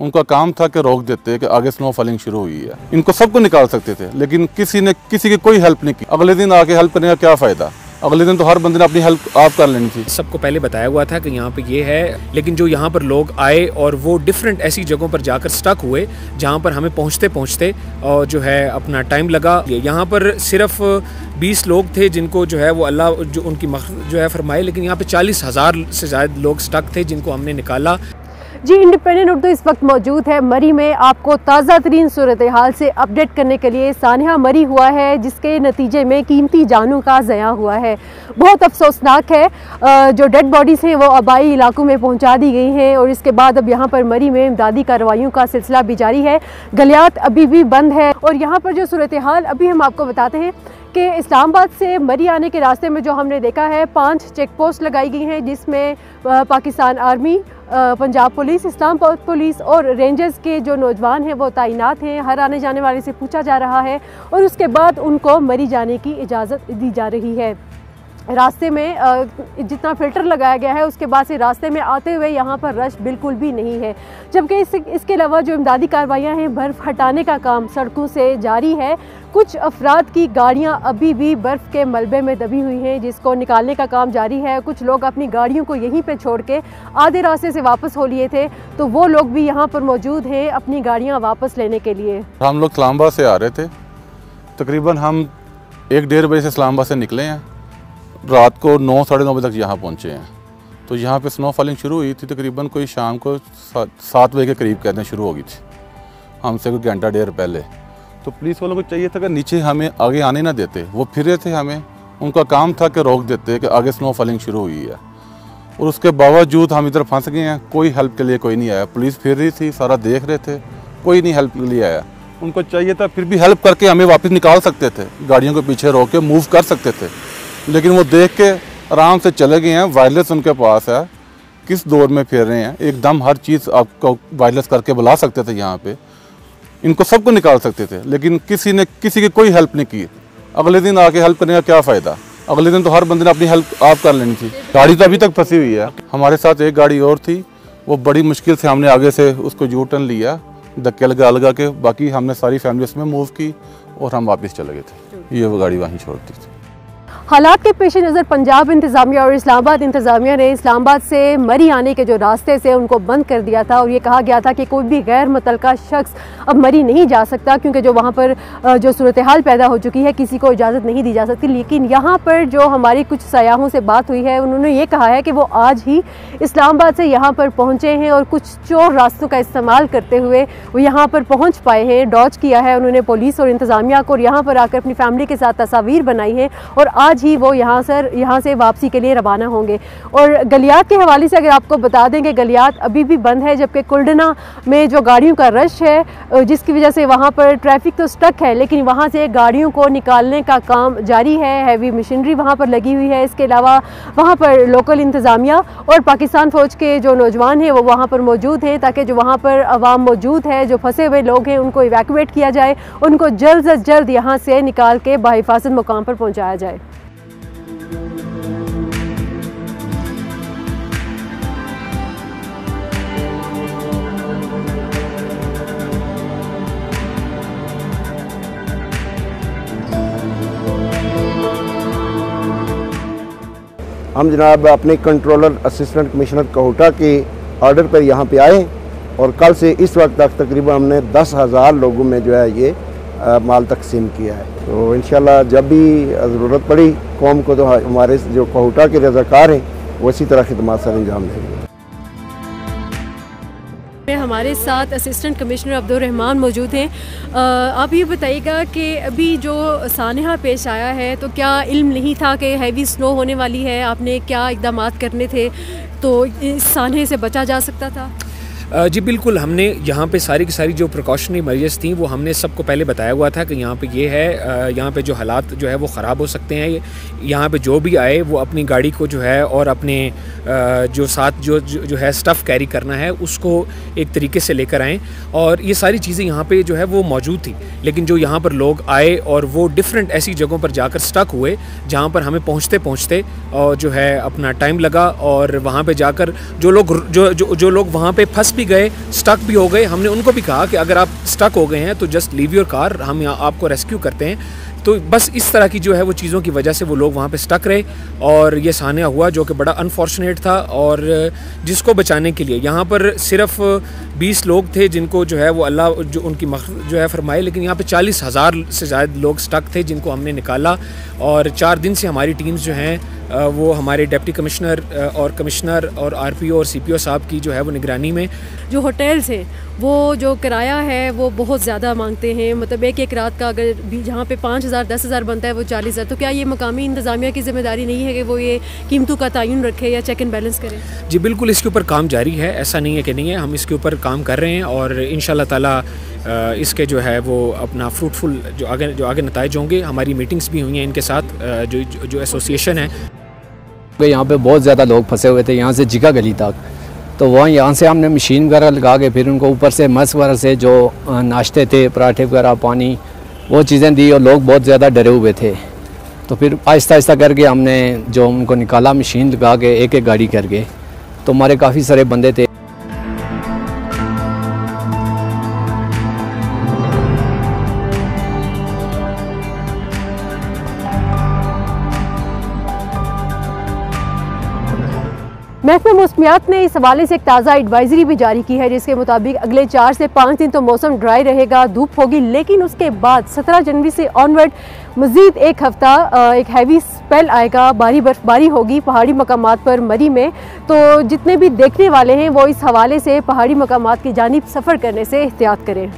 उनका काम था कि रोक देते कि आगे स्नो फॉलिंग शुरू हुई है। इनको सबको निकाल सकते थे, लेकिन किसी ने, किसी की कोई हेल्प नहीं की। अगले दिन आके हेल्प करने का क्या फ़ायदा? अगले दिन तो हर बंदे ने अपनी हेल्प आप कर लेनी थी। सबको पहले बताया हुआ था कि यहाँ पे ये है, लेकिन जो यहाँ पर लोग आए और वो डिफरेंट ऐसी जगहों पर जाकर स्टक हुए, जहाँ पर हमें पहुँचते पहुँचते, और जो है अपना टाइम लगा। यहाँ पर सिर्फ़ 20 लोग थे जिनको जो है वो अल्लाह जो उनकी जो है फरमाए, लेकिन यहाँ पे चालीस से ज़्यादा लोग स्टक थे जिनको हमने निकाला। जी, इंडिपेंडेंट उर्दू इस वक्त मौजूद है। मरी में आपको ताज़ा तरीन सूरत हाल से अपडेट करने के लिए सानिया मरी हुआ है, जिसके नतीजे में कीमती जानों का ज़या हुआ है। बहुत अफसोसनाक है जो डेड बॉडीज़ हैं वो आबाई इलाकों में पहुँचा दी गई हैं और इसके बाद अब यहाँ पर मरी में इमदादी कार्रवाइयों का सिलसिला भी जारी है। गलियात अभी भी बंद है और यहाँ पर जो सूरत हाल अभी हम आपको बताते हैं कि इस्लामाबाद से मरी आने के रास्ते में जो हमने देखा है, पाँच चेक पोस्ट लगाई गई हैं, जिसमें Pakistan army Punjab police, Islamabad police और रेंजर्स के जो नौजवान हैं, वो तैनात हैं। हर आने जाने वाले से पूछा जा रहा है और उसके बाद उनको मरी जाने की इजाज़त दी जा रही है। रास्ते में जितना फ़िल्टर लगाया गया है उसके बाद से रास्ते में आते हुए यहाँ पर रश बिल्कुल भी नहीं है। जबकि इस, इसके अलावा जो इमदादी कार्रवाइयाँ हैं बर्फ़ हटाने का काम सड़कों से जारी है। कुछ अफराद की गाड़ियाँ अभी भी बर्फ़ के मलबे में दबी हुई हैं जिसको निकालने का काम जारी है। कुछ लोग अपनी गाड़ियों को यहीं पर छोड़ के आधे रास्ते से वापस हो लिए थे तो वो लोग भी यहाँ पर मौजूद हैं अपनी गाड़ियाँ वापस लेने के लिए। हम लोग इस्लामाबाद से आ रहे थे। तकरीबन हम एक डेढ़ बजे से इस्लामाबाद से निकले हैं। रात को नौ, साढ़े नौ बजे तक यहाँ पहुँचे हैं। तो यहाँ पे स्नो फॉलिंग शुरू हुई थी, तकरीबन कोई शाम को सात बजे के करीब कहते शुरू हो गई थी। हमसे कोई घंटा, डेढ़ पहले। तो पुलिस वालों को चाहिए था कि नीचे हमें आगे आने ना देते। वो फिर रहे थे हमें। उनका काम था कि रोक देते कि आगे स्नो फॉलिंग शुरू हुई है। और उसके बावजूद हम इधर फंस गए हैं। कोई हेल्प के लिए कोई नहीं आया। पुलिस फिर रही थी, सारा देख रहे थे। कोई नहीं हेल्प के लिए आया। उनको चाहिए था फिर भी हेल्प करके हमें वापस निकाल सकते थे। गाड़ियों के पीछे रोक के मूव कर सकते थे। लेकिन वो देख के आराम से चले गए हैं। वायरलेस उनके पास है। किस दौर में फिर रहे हैं? एकदम हर चीज़ आपको वायरलेस करके बुला सकते थे यहाँ पे। इनको सबको निकाल सकते थे, लेकिन किसी ने, किसी की कोई हेल्प नहीं की। अगले दिन आके हेल्प करने का क्या फ़ायदा? अगले दिन तो हर बंदे ने अपनी हेल्प आप कर लेनी थी। गाड़ी तो अभी तक फंसी हुई है। हमारे साथ एक गाड़ी और थी। वो बड़ी मुश्किल से हमने आगे से उसको यू टर्न लिया, धक्के लगा लगा के। बाकी हमने सारी फैमिली उसमें मूव की और हम वापस चले गए थे। ये वो गाड़ी वहीं छोड़ दी थी। हालात के पेश नज़र पंजाब इंतज़ामिया और इस्लामाबाद इंतज़ामिया ने इस्लामाबाद से मरी आने के जो रास्ते से उनको बंद कर दिया था और ये कहा गया था कि कोई भी गैर मुतल शख्स अब मरी नहीं जा सकता क्योंकि जो वहाँ पर जो सूरत हाल पैदा हो चुकी है, किसी को इजाज़त नहीं दी जा सकती। लेकिन यहाँ पर जो हमारी कुछ सयाहों से बात हुई है, उन्होंने ये कहा है कि वो आज ही इस्लामाबाद से यहाँ पर पहुँचे हैं और कुछ चोर रास्तों का इस्तेमाल करते हुए वो यहाँ पर पहुँच पाए हैं डॉच किया है उन्होंने पुलिस और इंतज़ामिया को और यहाँ पर आकर अपनी फैमिली के साथ तस्वीर बनाई है और आज ही वो यहाँ से यहाँ से वापसी के लिए रवाना होंगे। और गलियात के हवाले से अगर आपको बता दें कि गलियात अभी भी बंद है, जबकि कुल्डना में जो गाड़ियों का रश है जिसकी वजह से वहाँ पर ट्रैफ़िक तो स्टक है, लेकिन वहाँ से गाड़ियों को निकालने का काम जारी है। हैवी मशीनरी वहाँ पर लगी हुई है। इसके अलावा वहाँ पर लोकल इंतज़ामिया और पाकिस्तान फ़ौज के जो नौजवान हैं, वो वहाँ पर मौजूद हैं, ताकि जो वहाँ पर आवाम मौजूद है, जो फंसे हुए लोग हैं, उनको इवैकुएट किया जाए, उनको जल्द अज जल्द यहाँ से निकाल के बाहिफाजत मुकाम पर पहुँचाया जाए। हम जनाब अपने कंट्रोलर असिस्टेंट कमिश्नर कोहटा के ऑर्डर पर यहाँ पे आए और कल से इस वक्त तक तकरीबन हमने दस हज़ार लोगों में जो है ये माल तकसीम किया है। तो इन जब भी ज़रूरत पड़ी, कौम को तो हमारे जो कोहटा के रजाकार हैं, वो इसी तरह खदमात सर अंजाम देंगे। हमारे साथ असिस्टेंट कमिश्नर अब्दुलरहमान मौजूद हैं। आप ये बताइएगा कि अभी जो सानहा पेश आया है तो क्या इल्म नहीं था कि हैवी स्नो होने वाली है? आपने क्या इकदाम करने थे? तो इस सानहे से बचा जा सकता था? जी बिल्कुल हमने यहाँ पे सारी की सारी जो प्रिकॉशनरी मरीज़ थी वो हमने सबको पहले बताया हुआ था कि यहाँ पे ये है यहाँ पे जो हालात जो है वो ख़राब हो सकते हैं यहाँ पे जो भी आए वो अपनी गाड़ी को जो है और अपने जो साथ जो जो है स्टफ़ कैरी करना है उसको एक तरीके से लेकर आएँ। और ये सारी चीज़ें यहाँ पर जो है वो मौजूद थी लेकिन जो यहाँ पर लोग आए और वो डिफरेंट ऐसी जगहों पर जाकर स्टक हुए जहाँ पर हमें पहुँचते पहुँचते और जो है अपना टाइम लगा और वहाँ पर जाकर जो लोग जो जो, लोग वहाँ पर फंस भी गए स्टक भी हो गए। हमने उनको भी कहा कि अगर आप स्टक हो गए हैं तो जस्ट लीव योर कार हम आपको रेस्क्यू करते हैं। तो बस इस तरह की जो है वो चीज़ों की वजह से वो लोग वहाँ पे स्टक रहे और ये सानिया हुआ जो कि बड़ा अनफॉर्चुनेट था और जिसको बचाने के लिए। यहाँ पर सिर्फ़ 20 लोग थे जिनको जो है वो अल्लाह जो उनकी मख जो है फरमाए, लेकिन यहाँ पे चालीस हज़ार से ज़्यादा लोग स्टक थे जिनको हमने निकाला और चार दिन से हमारी टीम्स जो हैं वो हमारे डिप्टी कमिश्नर और कमिश्नर और आरपीओ और सीपीओ साहब की जो है वो निगरानी में। जो होटल्स हैं, वो जो किराया है, वो बहुत ज़्यादा मांगते हैं। मतलब एक एक रात का अगर भी जहाँ पे पाँच हज़ार दस हज़ार बनता है वो चालीस हज़ार। तो क्या ये मकामी इंतज़ामिया की ज़िम्मेदारी नहीं है कि वो ये कीमतों का तयन रखे या चेक एंड बैलेंस करें? जी बिल्कुल इसके ऊपर काम जारी है ऐसा नहीं है कि नहीं है। हम इसके ऊपर काम कर रहे हैं और इन ताला इसके जो है वो अपना फ्रूटफुल जो आगे जो आगे नतज होंगे हमारी मीटिंग्स भी हुई हैं इनके साथ जो जो एसोसिएशन है। यहाँ पे बहुत ज़्यादा लोग फंसे हुए थे यहाँ से जिका गली तक। तो वहाँ यहाँ से हमने मशीन वगैरह लगा के फिर उनको ऊपर से मस वगैरह से जो नाश्ते थे पराठे वगैरह पानी वो चीज़ें दी और लोग बहुत ज़्यादा डरे हुए थे। तो फिर आहिस्ता आहिस्ता करके हमने जो उनको निकाला, मशीन लगा के एक एक गाड़ी करके तो हमारे काफ़ी सारे बंदे थे। महकमा मौसमियात ने इस हवाले से एक ताज़ा एडवाइजरी भी जारी की है, जिसके मुताबिक अगले चार से पाँच दिन तो मौसम ड्राई रहेगा, धूप होगी, लेकिन उसके बाद सत्रह जनवरी से ऑनवर्ड मज़ीद एक हफ़्ता एक हैवी स्पेल आएगा, भारी बर्फबारी होगी, पहाड़ी मकाम पर मरी में। तो जितने भी देखने वाले हैं, वो इस हवाले से पहाड़ी मकाम की जानब सफ़र करने से एहतियात करें।